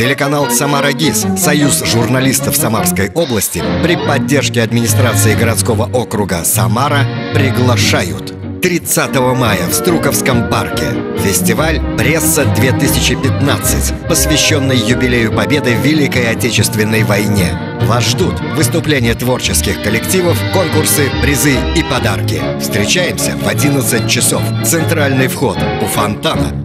Телеканал «Самара ГИС», Союз журналистов Самарской области при поддержке администрации городского округа Самара приглашают 30 мая в Струковском парке фестиваль «Пресса-2015», посвященный юбилею Победы в Великой Отечественной войне. Вас ждут выступления творческих коллективов, конкурсы, призы и подарки. Встречаемся в 11 часов. Центральный вход у фонтана